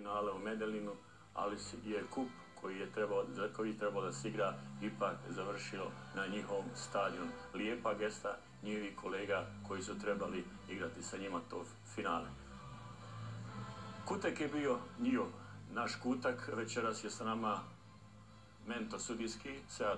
finale u Medelinu, ali je kup koji je trebao, koji trebao da se igra ipak završio na njihovom stadionu. Lijepa gesta njihovih kolega koji su trebali igrati sa njima to finale. Kutek je bio njihov. Naš kutak večeras je sa nama mentor sudijski, Sead